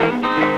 Música